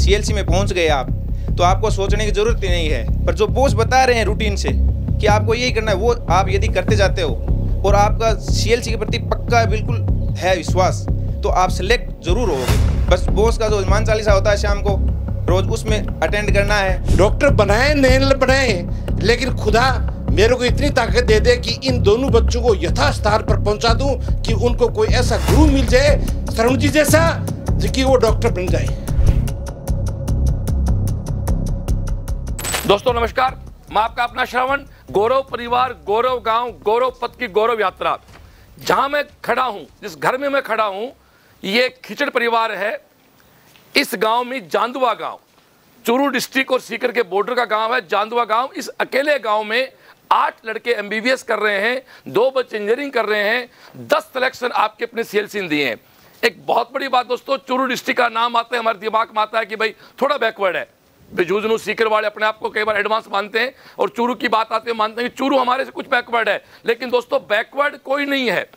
CLC में पहुँच गए आप तो आपको सोचने की ज़रूरत ही नहीं है। पर जो बॉस बता रहे हैं रूटीन से, कि आपको यही करना है, वो आप यदि करते जाते हो, और आपका सीएलसी के प्रति पक्का बिल्कुल है विश्वास तो आप सिलेक्ट ज़रूर होगे। बस बॉस का जो हनुमान चालीसा होता है शाम को, रोज उसमें अटेंड करना है। डॉक्टर बनाए नहीं बनाए, लेकिन खुदा मेरे को इतनी ताकत दे दे कि इन दोनों बच्चों को यथा स्थान पर पहुँचा दूँ कि उनको कोई ऐसा गुरु मिल जाए शरण जी जैसा कि वो डॉक्टर बन जाए। दोस्तों, नमस्कार। मैं आपका अपना श्रवण, गौरव परिवार, गौरव गाँव, गौरव पथ की गौरव यात्रा। जहाँ मैं खड़ा हूँ, जिस घर में मैं खड़ा हूँ, ये खिचड़ परिवार है। इस गाँव में जांदुआ गाँव। चूरू डिस्ट्रिक्ट और सीकर के बॉर्डर का गाँव है, जांदुआ गाँव। इस अकेले गाँव में आठ लड़के एमबीबीएस कर रहे हैं, दो बच्चे इंजीनियरिंग कर रहे हैं, दस सिलेक्शन आपके अपने सीएलसी दिए हैं। एक बहुत बड़ी बात दोस्तों, चूरू डिस्ट्रिक्ट का नाम आता है, हमारे दिमाग में आता है कि भाई थोड़ा बैकवर्ड है। झुंझुनू सीकर वाले अपने आप को कई बार एडवांस मानते हैं और चूरू की बात आती है, मानते हैं कि चूरू हमारे से कुछ बैकवर्ड है। लेकिन दोस्तों बैकवर्ड कोई नहीं है।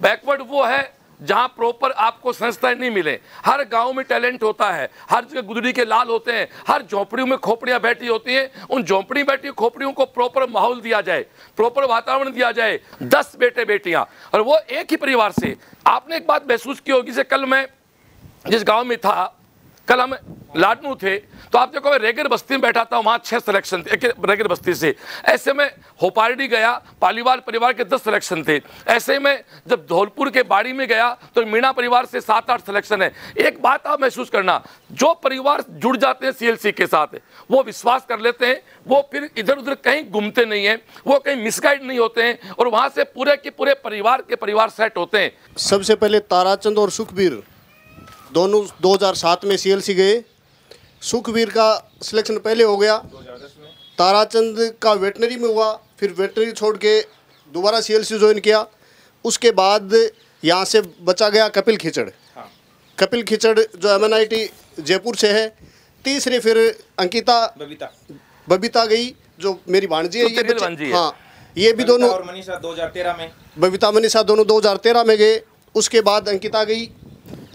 बैकवर्ड वो है जहाँ प्रॉपर आपको संस्थाएँ नहीं मिले। हर गाँव में टैलेंट होता है, हर जगह गुदड़ी के लाल होते हैं, हर झोपड़ियों में खोपड़ियाँ बैठी होती हैं। उन झोंपड़ी बैठी खोपड़ियों को प्रॉपर माहौल दिया जाए प्रॉपर वातावरण दिया जाए, दस बेटे बेटियाँ और वो एक ही परिवार से। आपने एक बात महसूस की होगी से कल मैं जिस गाँव में था, कल हम लाडनू थे तो आप देखो मैं रेगर बस्ती में बैठा था वहाँ छः सिलेक्शन थे रेगर बस्ती से। ऐसे में होपारडी गया, पालीवाल परिवार के दस सिलेक्शन थे। ऐसे में जब धौलपुर के बाड़ी में गया तो मीणा परिवार से सात आठ सिलेक्शन है। एक बात आप महसूस करना, जो परिवार जुड़ जाते हैं सीएलसी के साथ, वो विश्वास कर लेते हैं, वो फिर इधर उधर कहीं घूमते नहीं है, वो कहीं मिसगाइड नहीं होते हैं, और वहाँ से पूरे के पूरे परिवार के परिवार सेट होते हैं। सबसे पहले ताराचंद और सुखबीर, दोनों 2007 में सीएलसी गए। सुखवीर का सिलेक्शन पहले हो गया। ताराचंद का वेटनरी में हुआ फिर वेटनरी छोड़ के दोबारा सीएलसी ज्वाइन किया। उसके बाद यहाँ से बचा गया कपिल खिचड़। हाँ। कपिल खिचड़ जो एमएनआईटी जयपुर से है। तीसरे फिर अंकिता बबीता। बबीता गई जो मेरी भाणजी है ये है। हाँ ये भी दोनों और मनीषा 2013 में। बबीता मनीषा दोनों 2013 में गए। उसके बाद अंकिता गई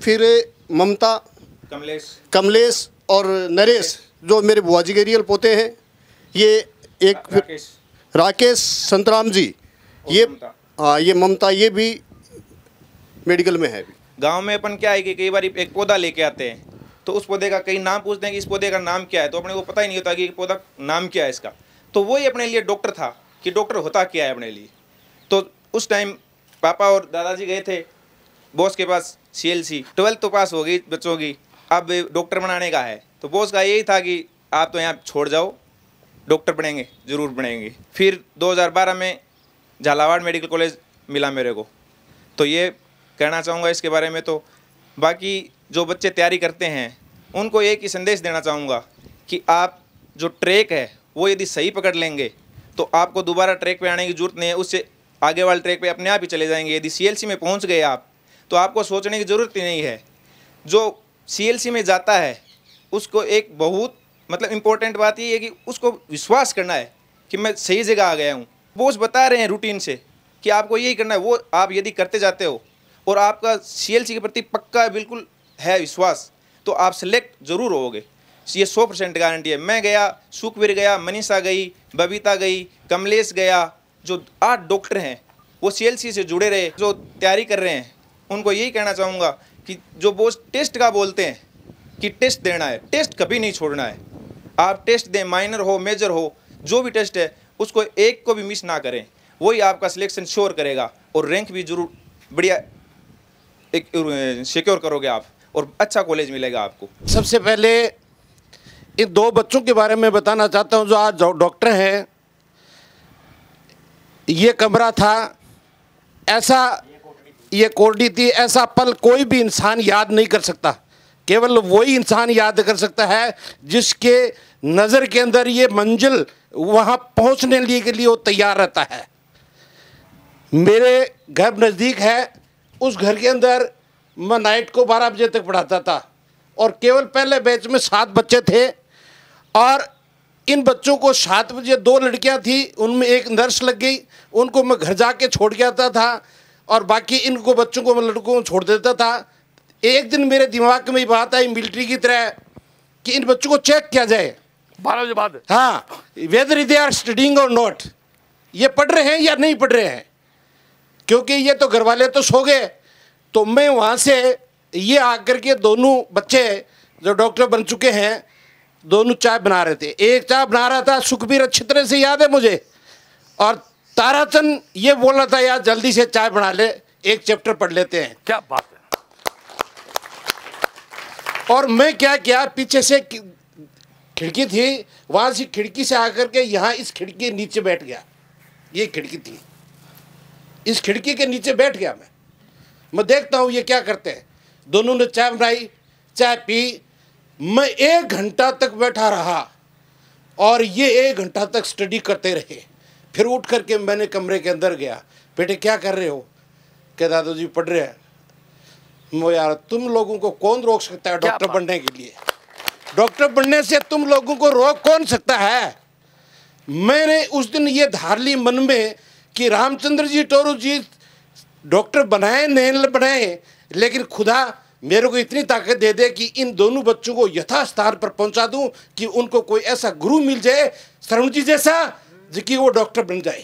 फिर ममता कमलेश। कमलेश और नरेश जो मेरे बुआ जी के रियल पोते हैं ये एक राकेश। राकेश संतराम जी। ये। हाँ ये ममता ये भी मेडिकल में है गाँव में अपन क्या है कि कई बार एक पौधा लेके आते हैं तो उस पौधे का कई नाम पूछते हैं कि इस पौधे का नाम क्या है तो अपने को पता ही नहीं होता कि पौधा नाम क्या है इसका। तो वही अपने लिए डॉक्टर था कि डॉक्टर होता क्या है अपने लिए। तो उस टाइम पापा और दादाजी गए थे बॉस के पास सी एल सी ट्वेल्थ तो पास हो गई बच्चों की। अब डॉक्टर बनाने का है। तो बॉस का यही था कि आप तो यहाँ छोड़ जाओ, डॉक्टर बनेंगे, ज़रूर बनेंगे। फिर 2012 में झालावाड़ मेडिकल कॉलेज मिला मेरे को। तो ये कहना चाहूँगा इसके बारे में तो बाकी जो बच्चे तैयारी करते हैं, उनको एक ही संदेश देना चाहूँगा कि आप जो ट्रैक है, वो यदि सही पकड़ लेंगे तो आपको दोबारा ट्रैक पे आने की ज़रूरत नहीं है। उससे आगे वाले ट्रैक पे अपने आप ही चले जाएँगे। यदि सीएलसी में पहुँच गए आप तो आपको सोचने की ज़रूरत ही नहीं है। जो सीएलसी में जाता है, उसको एक बहुत मतलब इम्पोर्टेंट बात ये है कि उसको विश्वास करना है कि मैं सही जगह आ गया हूँ। बॉस बता रहे हैं रूटीन से कि आपको यही करना है, वो आप यदि करते जाते हो और आपका सीएलसी के प्रति पक्का बिल्कुल है विश्वास तो आप सिलेक्ट ज़रूर होगे। ये सौ परसेंट गारंटी है। मैं गया, सुखवीर गया, मनीषा गई, बबीता गई, कमलेश गया, जो आठ डॉक्टर हैं, वो सीएलसी से जुड़े रहे, जो तैयारी कर रहे हैं, उनको यही कहना चाहूँगा कि जो बोस टेस्ट का बोलते हैं कि टेस्ट देना है, टेस्ट कभी नहीं छोड़ना है। आप टेस्ट दें माइनर हो मेजर हो, जो भी टेस्ट है, उसको एक को भी मिस ना करें। वही आपका सिलेक्शन श्योर करेगा और रैंक भी ज़रूर बढ़िया एक सिक्योर करोगे आप और अच्छा कॉलेज मिलेगा आपको। सबसे पहले इन दो बच्चों के बारे में बताना चाहता हूँ जो आज डॉक्टर हैं। ये कमरा था, ऐसा ये कोरडी थी ऐसा पल कोई भी इंसान याद नहीं कर सकता। केवल वही इंसान याद कर सकता है, जिसके नज़र के अंदर ये मंजिल वहाँ पहुँचने लिए के लिए वो तैयार रहता है। मेरे घर नज़दीक है, उस घर के अंदर मैं नाइट को बारह बजे तक पढ़ाता था और केवल पहले बैच में सात बच्चे थे और इन बच्चों को सात बजे दो लड़कियाँ थी, उनमें एक नर्स लग गई, उनको मैं घर जाके छोड़ के आता था। और बाकी इनको बच्चों को लड़कों को छोड़ देता था। एक दिन मेरे दिमाग में बात आई मिलिट्री की तरह कि इन बच्चों को चेक किया जाए। बारह बजे बाद? हाँ वेदर दे आर स्टडिंग और नॉट ये पढ़ रहे हैं या नहीं पढ़ रहे हैं? क्योंकि ये तो घर वाले तो सो गए। तो मैं वहाँ से ये आकर के दोनों बच्चे जो डॉक्टर बन चुके हैं दोनों चाय बना रहे थे। एक चाय बना रहा था सुखबीर अच्छी तरह से याद है मुझे। और ताराचंद ये बोल रहा था यार जल्दी से चाय बना ले एक चैप्टर पढ़ लेते हैं। क्या बात है। और मैं क्या किया पीछे से खिड़की थी वहाँ से खिड़की से आकर के यहाँ इस खिड़की के नीचे बैठ गया। ये खिड़की थी। इस खिड़की के नीचे बैठ गया मैं। मैं देखता हूँ ये क्या करते हैं। दोनों ने चाय बनाई चाय पी। मैं एक घंटा तक बैठा रहा और ये एक घंटा तक स्टडी करते रहे। फिर उठ करके मैंने कमरे के अंदर गया। बेटे क्या कर रहे हो? कह दादू जी पढ़ रहे हैं। वो यार तुम लोगों को कौन रोक सकता है डॉक्टर बनने के लिए? डॉक्टर बनने से तुम लोगों को रोक कौन सकता है? मैंने उस दिन ये धार ली मन में कि रामचंद्र जी टोरू जी डॉक्टर बनाए नहीं बनाए लेकिन खुदा मेरे को इतनी ताकत दे दे कि इन दोनों बच्चों को यथास्थान पर पहुँचा दूँ कि उनको कोई ऐसा गुरु मिल जाए श्रवण जी जैसा जो कि वो डॉक्टर बन जाए।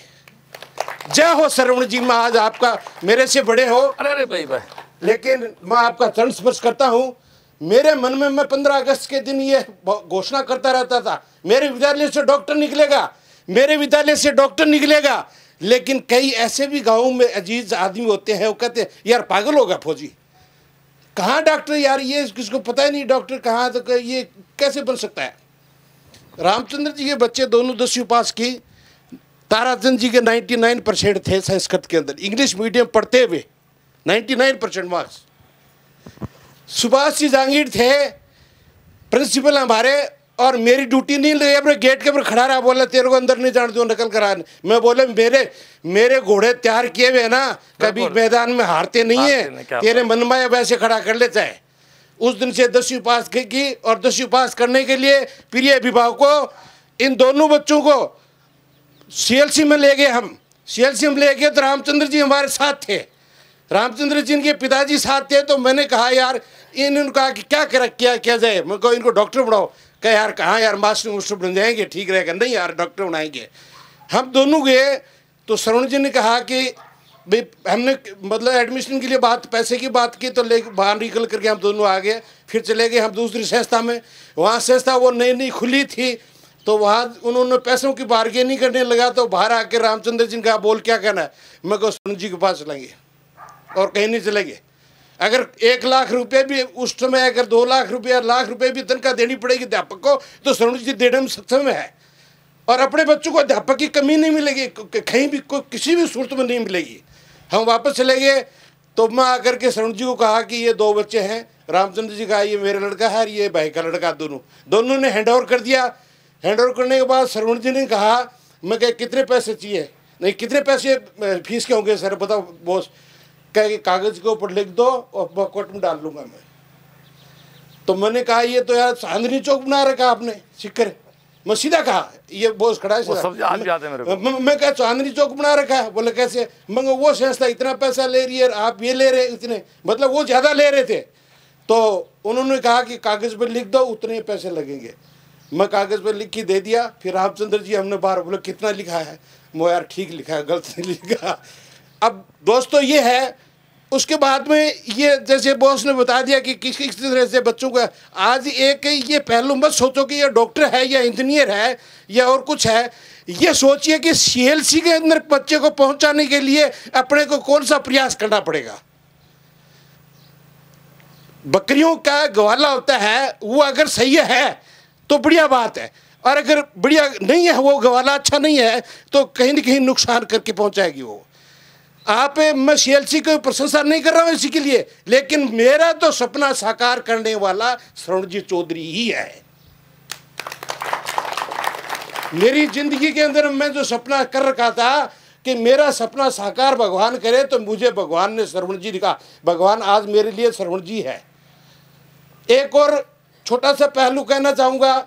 जय हो श्रवण जी मैं आज आपका मेरे से बड़े हो। अरे अरे भाई भाई। लेकिन मैं आपका चरण स्पर्श करता हूँ मेरे मन में मैं पंद्रह अगस्त के दिन ये घोषणा करता रहता था मेरे विद्यालय से डॉक्टर निकलेगा मेरे विद्यालय से डॉक्टर निकलेगा लेकिन कई ऐसे भी गाँव में अज़ीज़ आदमी होते हैं वो कहते हैं यार पागल होगा फौजी। कहाँ डॉक्टर यार ये किसको पता ही नहीं डॉक्टर कहाँ तो ये कैसे बन सकता है? रामचंद्र जी के बच्चे दोनों दसवीं पास की ताराचंद जी के 99 परसेंट थे संस्कृत के अंदर। इंग्लिश मीडियम पढ़ते हुए 99 परसेंट मार्क्स। सुभाष जी जांगीर थे प्रिंसिपल हमारे और मेरी ड्यूटी नहीं लगी अपने गेट के ऊपर खड़ा रहा बोला तेरे को अंदर नहीं जाने दो नकल करा। मैं बोले मेरे मेरे घोड़े तैयार किए हुए ना कभी मैदान में हारते नहीं है। तेरे मन में वैसे खड़ा कर लेता है। उस दिन से दसवीं पास की- की और दसवीं पास करने के लिए प्रिय अभिभावकों इन दोनों बच्चों को सीएलसी में ले गए हम। सीएलसी में ले गए तो रामचंद्र जी हमारे साथ थे। रामचंद्र जी इनके पिताजी साथ थे तो मैंने कहा, यार, इन, इनको कहा कि क्या कर, क्या किया जाए? मैं कहो, इनको डॉक्टर बनाओ। कहा, यार, कहाँ यार मास्टर मास्टर बन जाएँगे, ठीक रहेगा। नहीं यार, डॉक्टर बनाएँगे। हम दोनों गए तो श्रवण जी ने कहा कि, भाई, हमने मतलब एडमिशन के लिए बात, पैसे की बात की तो ले, बाहर निकल करके हम दोनों आ गए, फिर चले गए हम दूसरी संस्था में। वहाँ संस्था वो नई नई खुली थी तो वहाँ उन्होंने पैसों की बारगेनिंग करने लगा तो बाहर आके रामचंद्र जी ने कहा, बोल, क्या कहना है? मैं कहा सुन जी के पास चलेंगे और कहीं नहीं चलेंगे। अगर एक लाख रुपए भी उस समय, अगर दो लाख रुपया लाख रुपए भी तनख्वाह देनी पड़ेगी अध्यापक को तो सरुण जी देने में सक्षम है। और अपने बच्चों को अध्यापक की कमी नहीं मिलेगी कहीं भी कोई किसी भी सूरत में नहीं मिलेगी। हम वापस चले गए तो मैं आकर के सरुण जी को कहा कि ये दो बच्चे हैं। रामचंद्र जी कहा, ये मेरा लड़का है और ये भाई का लड़का दोनों। दोनों ने हैंड ओवर कर दिया। हैंड ओवर करने के बाद सरवण जी ने कहा मैं कह कितने पैसे चाहिए? नहीं कितने पैसे फ़ीस के होंगे सर बताओ बॉस। कह के कागज़ के ऊपर लिख दो और बकोट में डाल लूँगा मैं। तो मैंने कहा ये तो यार चांदनी चौक बना रखा आपने सिक्कर। मैं सीधा कहा ये बोझ खड़ा है। मैं मैं कहा चांदनी चौक बना रखा है? बोले कैसे? मैं वो संस्था इतना पैसा ले रही है आप ये ले रहे इतने। मतलब वो ज़्यादा ले रहे थे। तो उन्होंने कहा कि कागज़ पर लिख दो उतने पैसे लगेंगे। मैं कागज़ पर लिख के दे दिया, फिर रामचंद्र जी हमने बाहर बोले, कितना लिखा है? वो यार, ठीक लिखा है, गलत नहीं लिखा। अब दोस्तों, ये है, उसके बाद में ये जैसे बॉस ने बता दिया कि किस किस तरह से बच्चों का आज एक ये पहलू मत सोचो कि ये डॉक्टर है या इंजीनियर है या और कुछ है, ये सोचिए कि सीएलसी के अंदर बच्चे को पहुँचाने के लिए अपने को कौन सा प्रयास करना पड़ेगा। बकरियों का गवाला होता है, वो अगर सही है तो बढ़िया बात है। और अगर बढ़िया नहीं है, वो गवाला अच्छा नहीं है तो कहीं ना कहीं नुकसान करके पहुंचाएगी वो। आप, मैं सीएलसी की प्रशंसा नहीं कर रहा हूँ इसी के लिए, लेकिन मेरा तो सपना साकार करने वाला श्रवण जी चौधरी ही है। मेरी ज़िंदगी के अंदर मैं जो सपना कर रखा था कि मेरा सपना साकार भगवान करे तो मुझे भगवान ने श्रवण जी कहा, भगवान, आज मेरे लिए श्रवण जी है। एक और छोटा सा पहलू कहना चाहूँगा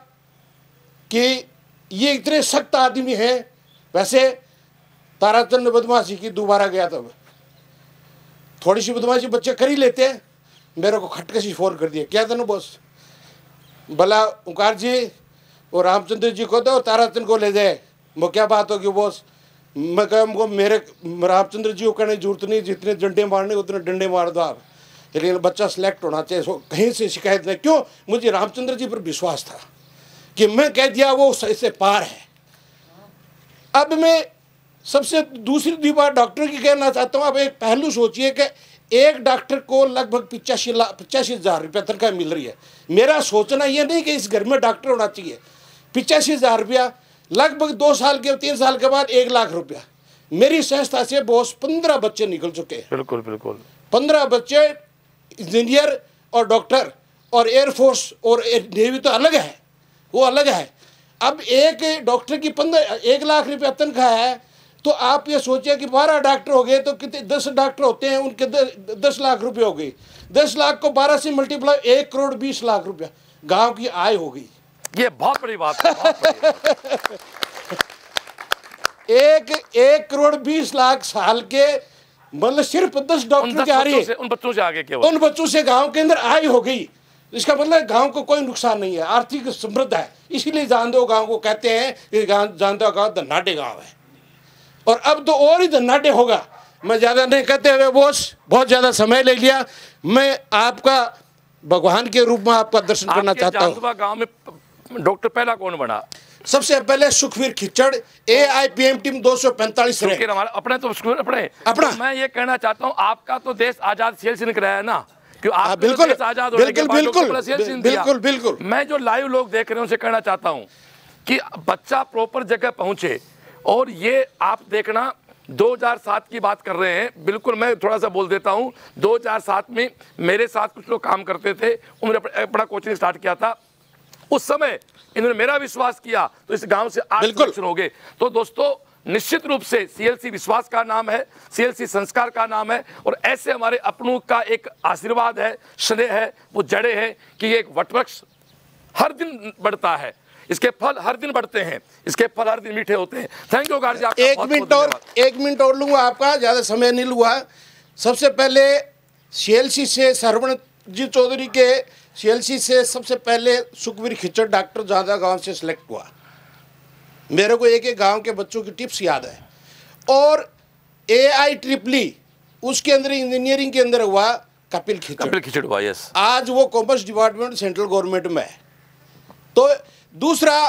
कि ये इतने सख्त आदमी हैं। वैसे ताराचंद बदमाशी की, दोबारा गया तब थोड़ी सी बदमाशी बच्चे कर ही लेते हैं। मेरे को खटके से फ़ोन कर दिया। क्या था ना बॉस? बोला ओंकार जी वो रामचंद्र जी को दो, ताराचंद को ले जाए। वो क्या बात होगी बॉस? मैं कहा, मेरे, रामचंद्र जी को कहने की ज़रूरत नहीं, जितने डंडे मारने, उतने डंडे मार दो आप। लेकिन बच्चा सिलेक्ट होना चाहिए। सो कहीं से शिकायत नहीं। क्यों? मुझे रामचंद्र जी पर विश्वास था कि मैं कह दिया वो इससे पार है। अब मैं सबसे दूसरी दी बात डॉक्टर की कहना चाहता हूँ अब एक पहलू सोचिए कि एक डॉक्टर को लगभग पिचासी लाख पचासी हज़ार रुपया तनख्वाह मिल रही है। मेरा सोचना यह नहीं कि इस घर में डॉक्टर होना चाहिए। पिचासी हज़ार रुपया लगभग दो साल के तीन साल के बाद एक लाख रुपया। मेरी संस्था से बहुत पंद्रह बच्चे निकल चुके हैं। बिल्कुल बिल्कुल। पंद्रह बच्चे इंजीनियर और डॉक्टर और एयरफोर्स और नेवी तो अलग है वो अलग है। अब एक डॉक्टर की पंद्रह एक लाख रुपया तनख्वाह है तो आप ये सोचिए कि बारह डॉक्टर हो गए तो कितने दस डॉक्टर होते हैं उनके द- दस लाख रुपए हो गई दस लाख को बारह से मल्टीप्लाई एक करोड़ बीस लाख रुपया गाँव की आय हो गई। ये बहुत बड़ी बात है। एक एक करोड़ बीस लाख साल के मतलब सिर्फ़ दस डॉक्टर की आ रही है। उन बच्चों से आगे केवल। उन बच्चों से गाँव के अंदर आय हो गई। इसका मतलब गाँव को कोई नुकसान नहीं है। आर्थिक समृद्ध है। इसीलिए जान दो गाँव को कहते हैं कि गाँव जान गाँव है। और अब तो और ही धन्नाटे होगा। मैं ज़्यादा नहीं कहते हुए बोस बहुत ज़्यादा समय ले लिया। मैं आपका भगवान के रूप में आपका दर्शन करना चाहता हूँ। गाँव में डॉक्टर पहला कौन बना? सबसे पहले Sukhvir Khichar A I P M team दो सौ पैंतालीस अपने तो अपने। अपना। तो मैं ये कहना चाहता हूँ आपका तो देश आज़ाद सेल से निकला है ना? क्यों हाँ, आप बिल्कुल, आज़ाद होने के बिल्कुल, बाद बिल्कुल, दिया। बिल्कुल, बिल्कुल। मैं जो लाइव लोग देख रहे हैं उनसे कहना चाहता हूँ कि बच्चा प्रॉपर जगह पहुँचे। और ये आप देखना 2007 की बात कर रहे हैं। बिल्कुल मैं थोड़ा सा बोल देता हूँ। 2007 में मेरे साथ कुछ लोग काम करते थे उन्होंने अपना कोचिंग स्टार्ट किया था। उस समय इन्होंने मेरा विश्वास किया तो इस गाँव से आज। सिलेक्शन हो गए तो दोस्तों निश्चित रूप से सीएलसी विश्वास का नाम है सीएलसी संस्कार का नाम है और ऐसे हमारे अपनों का एक आशीर्वाद है स्नेह है वो जड़े हैं कि ये एक वटवृक्ष हर दिन बढ़ता है। इसके फल हर दिन बढ़ते हैं इसके फल हर दिन मीठे होते हैं। थैंक यू गार्जी आपका एक मिनट और एक मिनट और लूँगा आपका ज़्यादा समय नहीं लूँगा। सबसे पहले सीएलसी से सरवण जी चौधरी के सीएलसी से सबसे पहले सुखवीर खिचड़ डॉक्टर जादा गाँव से सिलेक्ट हुआ। मेरे को एक एक गाँव के बच्चों की टिप्स याद है। और ए आई ट्रिपली उसके अंदर इंजीनियरिंग के अंदर हुआ कपिल खिचड़। कपिल खिचड़ हुआ यस आज वो कॉमर्स डिपार्टमेंट सेंट्रल गवर्नमेंट में है। तो दूसरा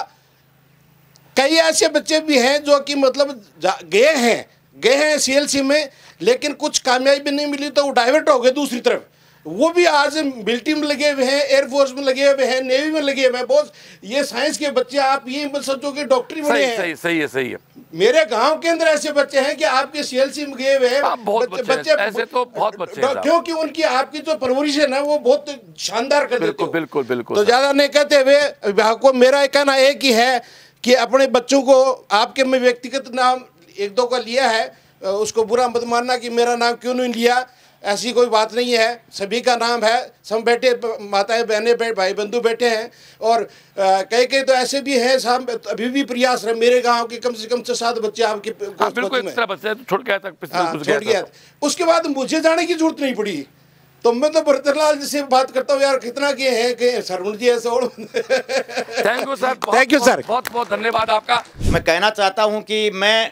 कई ऐसे बच्चे भी हैं जो कि मतलब गए हैं गए हैं सीएलसी में लेकिन कुछ कामयाबी नहीं मिली तो वो डाइवर्ट हो गए दूसरी तरफ़। वो भी आज मिलिट्री में लगे हुए हैं एयरफोर्स में लगे हुए हैं नेवी में लगे हुए हैं बहुत ये साइंस के बच्चे आप ये मत सोचो कि डॉक्टरी बने सही हैं। सही सही है सही है। मेरे गाँव के अंदर ऐसे बच्चे हैं कि आपके सीएलसी में गए हुए हैं हाँ, बहुत बच्चे। ऐसे तो बहुत बच्चे हैं क्योंकि उनकी आपकी जो परवरिश है ना वो बहुत शानदार कर देते बिल्कुल, बिल्कुल, तो ज़्यादा नहीं कहते हुए अभिभावक को मेरा कहना एक ही है कि अपने बच्चों को आपके में व्यक्तिगत नाम एक दो का लिया है उसको बुरा मत मानना कि मेरा नाम क्यों नहीं लिया। ऐसी कोई बात नहीं है। सभी का नाम है। सब बैठे माताएँ बहनें बे, भाई बंधु बैठे हैं। और कई कई तो ऐसे भी हैं साहब अभी भी प्रयास है मेरे गाँव के कम से कम छह सात बच्चे आपके हाँ तो छोड़ गया था हाँ, छोड़ गया गया था उसके बाद मुझे जाने की ज़रूरत नहीं पड़ी। तो मैं तो बरतरलाल जी से बात करता हूँ यार कितना किए हैं कि सरवण जी ऐसे और thank you sir Thank you, बहुत- बहुत बहुत धन्यवाद आपका। मैं कहना चाहता हूँ कि मैं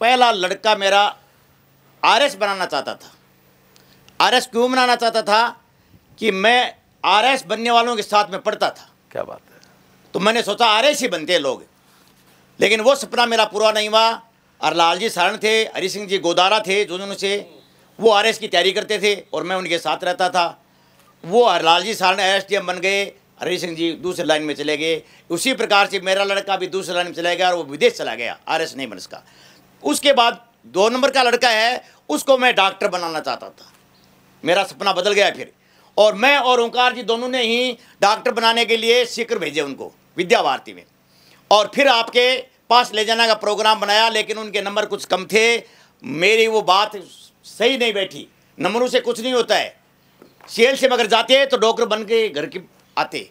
पहला लड़का मेरा आरएस बनाना चाहता था। आरएस क्यों बनाना चाहता था कि मैं आरएस बनने वालों के साथ में पढ़ता था? क्या बात है। तो मैंने सोचा आरएस ही बनते हैं लोग। लेकिन वो सपना मेरा पूरा नहीं हुआ। और लालजी सारण थे हरि सिंह जी गोदारा थे जो से वो आरएस की तैयारी करते थे और मैं उनके साथ रहता था। वो लालजी सारण एस बन गए हरि सिंह जी दूसरे लाइन में चले गए। उसी प्रकार से मेरा लड़का भी दूसरे लाइन में चला गया और वो विदेश चला गया आर एस नहीं बन सका। उसके बाद दो नंबर का लड़का है उसको मैं डॉक्टर बनाना चाहता था। मेरा सपना बदल गया फिर। और मैं और ओंकार जी दोनों ने ही डॉक्टर बनाने के लिए सीकर भेजे उनको, विद्या भारती में। और फिर आपके पास ले जाने का प्रोग्राम बनाया, लेकिन उनके नंबर कुछ कम थे। मेरी वो बात सही नहीं बैठी। नंबरों से कुछ नहीं होता है। सीएल से अगर जाते हैं तो डॉक्टर बन के घर के आते।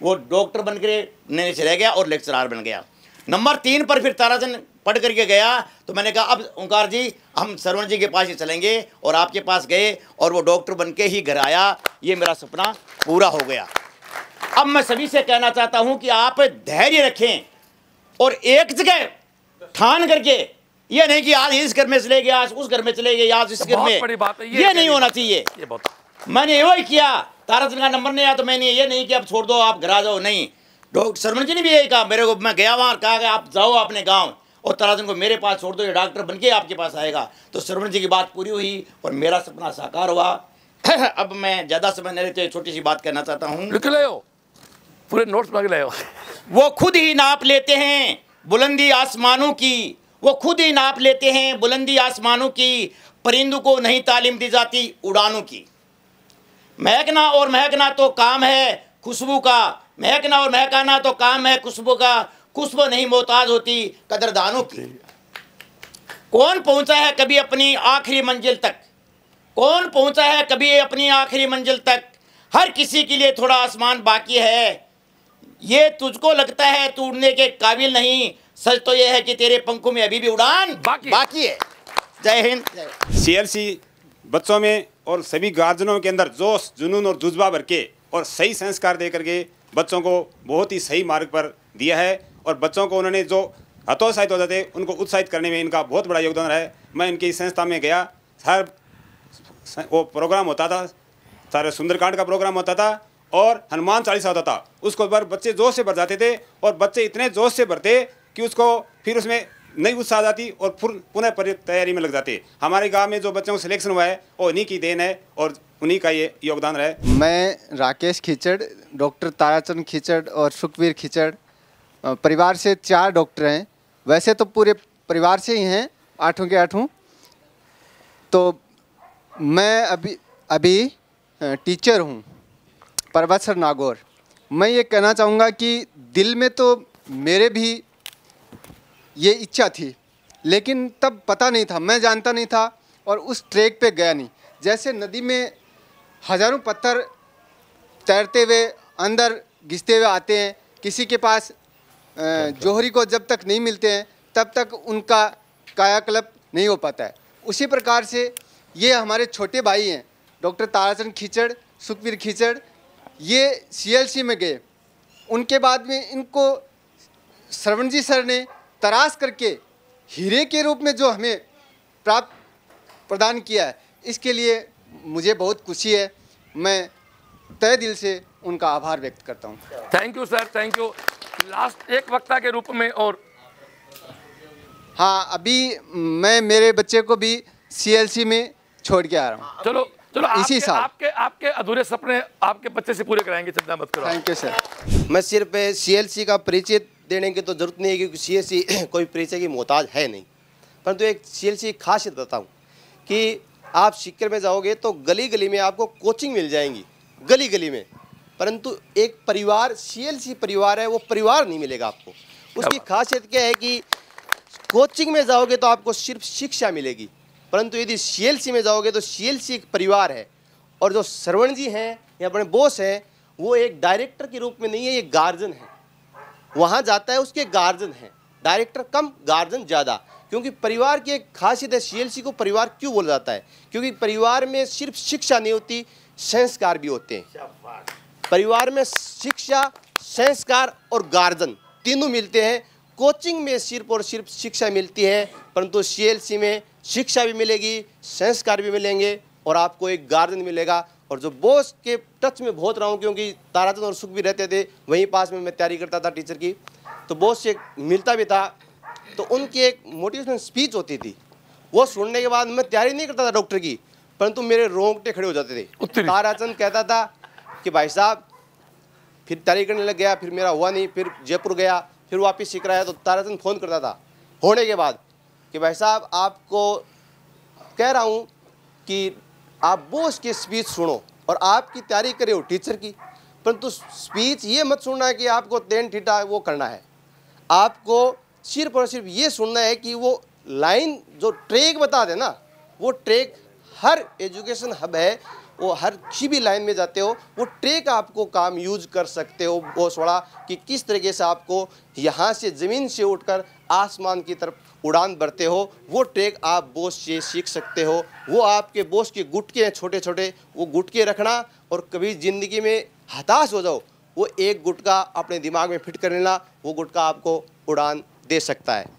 वो डॉक्टर बन के चला गया और लेक्चरार बन गया। नंबर तीन पर फिर ताराचंद पढ़ करके गया तो मैंने कहा अब ओंकार जी हम सरवण जी के पास ही चलेंगे और आपके पास गए और वो डॉक्टर बन के ही घर आया। ये मेरा सपना पूरा हो गया। अब मैं सभी से कहना चाहता हूँ कि आप धैर्य रखें और एक जगह ठान करके ये नहीं कि आज इस घर में चले गए आज उस घर में चले गए आज इस घर में। बड़ी बात है, ये ये नहीं होना। चाहिए। ये बहुत मैंने वही किया ताराचंद का नंबर नहीं आया तो मैंने ये नहीं कि आप छोड़ दो आप घर आ जाओ नहीं। डॉक्टर सरमन जी ने भी यही कहा मेरे को मैं गया वहाँ कहा आप जाओ अपने गाँव और ताराचंद को मेरे पास छोड़ दो ये डॉक्टर बन के आपके पास आएगा। तो सरमन जी की बात पूरी हुई और मेरा सपना साकार हुआ। अब मैं ज़्यादा समय नहीं लेते छोटी सी बात कहना चाहता हूँ। लिख ले पूरे नोट्स मांग ले वो खुद ही नाप लेते हैं बुलंदी आसमानों की। वो खुद ही नाप लेते हैं बुलंदी आसमानों की। परिंदों को नहीं तालीम दी जाती उड़ानों की। महकना और महकना तो काम है खुशबू का। महकना और महकाना तो काम है खुशबू का। खुशबू नहीं मोहताज होती कदरदानों की। कौन पहुँचा है कभी अपनी आखिरी मंजिल तक? कौन पहुँचा है कभी अपनी आखिरी मंजिल तक? हर किसी के लिए थोड़ा आसमान बाकी है। ये तुझको लगता है तू उड़ने के काबिल नहीं? सच तो यह है कि तेरे पंखों में अभी भी उड़ान बाकी। बाकी है। जय हिंद जय सीएलसी बच्चों में और सभी गार्जियनों के अंदर जोश जुनून और जुज्बा भर के और सही संस्कार दे करके बच्चों को बहुत ही सही मार्ग पर दिया है। और बच्चों को उन्होंने जो हतोत्साहित हो जाते, उनको उत्साहित करने में इनका बहुत बड़ा योगदान रहा है। मैं इनकी संस्था में गया, हर वो प्रोग्राम होता था, सारे सुंदरकांड का प्रोग्राम होता था और हनुमान चालीसा होता था। उसको पर बच्चे जोश से भर जाते थे और बच्चे इतने जोश से भरते कि उसको फिर उसमें नई उत्साह जाती और पुनः तैयारी में लग जाते। हमारे गाँव में जो बच्चों का सिलेक्शन हुआ है, वो उन्हीं की देन है और उन्हीं का ये योगदान रहा है। मैं राकेश खिचड़, डॉक्टर ताराचंद खिचड़ और सुखवीर खिचड़ परिवार से चार डॉक्टर हैं। वैसे तो पूरे परिवार से ही हैं, आठों के आठों। तो मैं अभी अभी टीचर हूँ, परवत्सर नागौर। मैं ये कहना चाहूँगा कि दिल में तो मेरे भी ये इच्छा थी, लेकिन तब पता नहीं था, मैं जानता नहीं था और उस ट्रैक पे गया नहीं। जैसे नदी में हज़ारों पत्थर तैरते हुए अंदर घिसते हुए आते हैं, किसी के पास जौहरी को जब तक नहीं मिलते हैं, तब तक उनका कायाकल्प नहीं हो पाता है। उसी प्रकार से ये हमारे छोटे भाई हैं, डॉक्टर ताराचंद खिचड़, सुखवीर खिचड़, ये सीएलसी में गए। उनके बाद में इनको श्रवण जी सर ने तराश करके हीरे के रूप में जो हमें प्राप्त प्रदान किया है, इसके लिए मुझे बहुत खुशी है। मैं तय दिल से उनका आभार व्यक्त करता हूँ। Thank you sir thank you last एक वक्ता के रूप में और हाँ अभी मैं मेरे बच्चे को भी सीएलसी में छोड़ के आ रहा हूँ। चलो चलो इसी साल। आपके आपके अधूरे सपने आपके बच्चे से पूरे कराएँगे चिंता मत करो। थैंक यू सर मैं सिर्फ़ सीएलसी का परिचय देने की तो ज़रूरत नहीं है क्योंकि सीएससी कोई परिचय की मोहताज है नहीं। परंतु एक सी खासियत बताता हूँ कि आप सिक्कर में जाओगे तो गली गली में आपको कोचिंग मिल जाएँगी। गली गली में। परंतु एक परिवार सीएलसी परिवार है वो परिवार नहीं मिलेगा आपको। उसकी खासियत क्या है कि कोचिंग में जाओगे तो आपको सिर्फ़ शिक्षा मिलेगी। परंतु यदि सीएलसी में जाओगे तो सीएलसी एक परिवार है। और जो श्रवण जी हैं या अपने बॉस हैं वो एक डायरेक्टर के रूप में नहीं है ये गार्जियन है। वहाँ जाता है उसके गार्जन हैं। डायरेक्टर कम गार्जन ज़्यादा। क्योंकि परिवार की एक खासियत है सीएलसी को परिवार क्यों बोला जाता है? क्योंकि परिवार में सिर्फ़ शिक्षा नहीं होती संस्कार भी होते हैं। परिवार में शिक्षा संस्कार और गार्जन तीनों मिलते हैं। कोचिंग में सिर्फ़ और सिर्फ़ शिक्षा मिलती है परंतु सीएलसी में शिक्षा भी मिलेगी संस्कार भी मिलेंगे और आपको एक गार्जियन मिलेगा। और जो बॉस के टच में बहुत रहा हूँ क्योंकि ताराचंद और सुख भी रहते थे वहीं पास में मैं तैयारी करता था टीचर की तो बॉस से मिलता भी था तो उनकी एक मोटिवेशनल स्पीच होती थी। वो सुनने के बाद मैं तैयारी नहीं करता था डॉक्टर की परंतु मेरे रोंगटे खड़े हो जाते थे। ताराचंद कहता था कि भाई साहब, फिर तैयारी करने लग गया, फिर मेरा हुआ नहीं, फिर जयपुर गया, फिर वापस है तो ताराचंद फ़ोन करता था, होने के बाद कि भाई साहब, आपको कह रहा हूँ कि आप बोस की स्पीच सुनो और आपकी तैयारी करे हो टीचर की। परंतु स्पीच ये मत सुनना है कि आपको तेन ठीटा वो करना है। आपको सिर्फ़ और सिर्फ़ ये सुनना है कि वो लाइन जो ट्रैक बता दे ना, वो ट्रैक हर एजुकेशन हब है वो हर किसी भी लाइन में जाते हो, वो ट्रैक आपको काम यूज़ कर सकते हो वो थोड़ा कि किस तरीके से आपको यहाँ से ज़मीन से उठकर आसमान की तरफ़ उड़ान भरते हो, वो ट्रेक आप बोस से सीख सकते हो। वो आपके बोस के गुटके हैं छोटे छोटे वो गुटके रखना और कभी ज़िंदगी में हताश हो जाओ, वो एक गुटका अपने दिमाग में फिट कर लेना, वो गुटका आपको उड़ान दे सकता है।